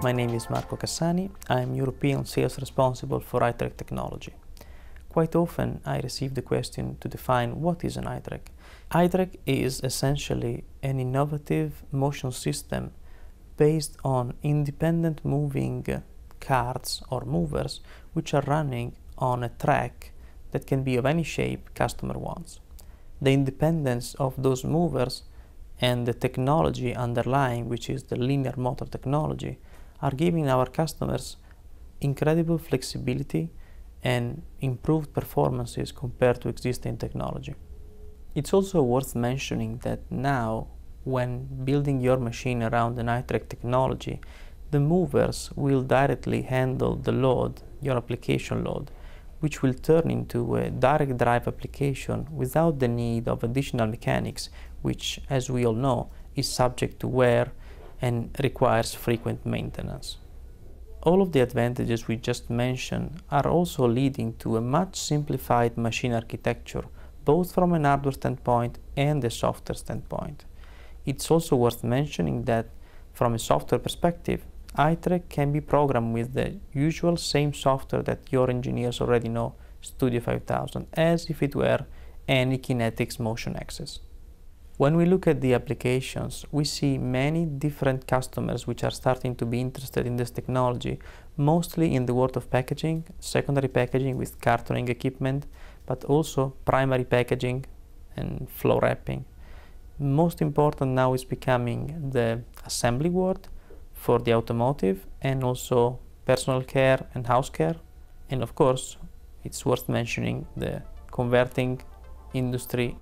My name is Marco Cassani. I'm European sales responsible for iTRAK technology. Quite often I receive the question to define what is an iTRAK. iTRAK is essentially an innovative motion system based on independent moving carts or movers which are running on a track that can be of any shape customer wants. The independence of those movers and the technology underlying, which is the linear motor technology, are giving our customers incredible flexibility and improved performances compared to existing technology. It's also worth mentioning that now, when building your machine around the iTRAK technology, the movers will directly handle the load, your application load, which will turn into a direct drive application without the need of additional mechanics, which, as we all know, is subject to wear and requires frequent maintenance. All of the advantages we just mentioned are also leading to a much simplified machine architecture, both from an hardware standpoint and a software standpoint. It's also worth mentioning that from a software perspective, iTRAK can be programmed with the usual same software that your engineers already know, Studio 5000, as if it were any Kinetix motion axis. When we look at the applications, we see many different customers which are starting to be interested in this technology, mostly in the world of packaging, secondary packaging with cartoning equipment, but also primary packaging and flow wrapping. Most important now is becoming the assembly world, for the automotive and also personal care and house care. And of course, it's worth mentioning the converting industry